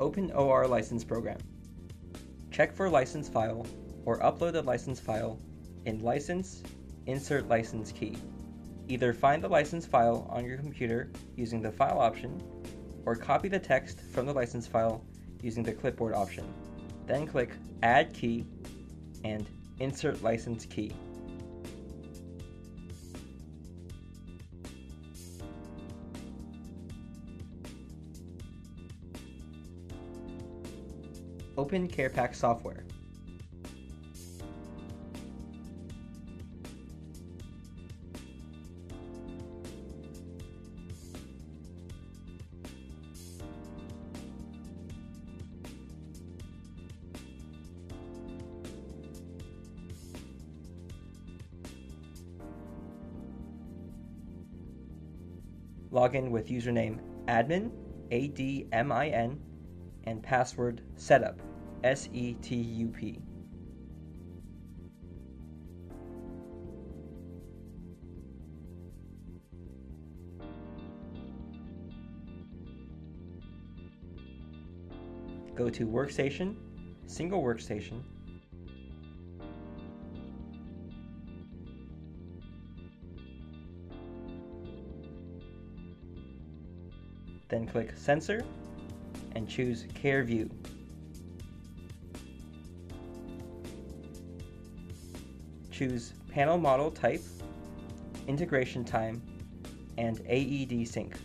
Open OR License Program. Check for license file or upload the license file in License, Insert License Key. Either find the license file on your computer using the File option, or copy the text from the license file using the Clipboard option. Then click Add Key and Insert License Key. Open CarePACS software. Log in with username admin, A-D-M-I-N, and password setup, S-E-T-U-P. Go to Workstation, Single Workstation, then click Sensor and choose CareView. Choose Panel Model Type, Integration Time, and AED Sync.